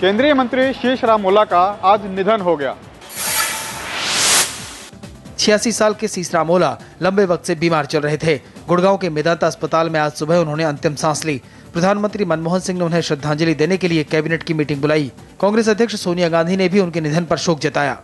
केंद्रीय मंत्री शेष राम मोला का आज निधन हो गया। छियासी साल के सीसरा मोला लंबे वक्त से बीमार चल रहे थे। गुड़गांव के मेदांता अस्पताल में आज सुबह उन्होंने अंतिम सांस ली। प्रधानमंत्री मनमोहन सिंह ने उन्हें श्रद्धांजलि देने के लिए कैबिनेट की मीटिंग बुलाई। कांग्रेस अध्यक्ष सोनिया गांधी ने भी उनके निधन पर शोक जताया।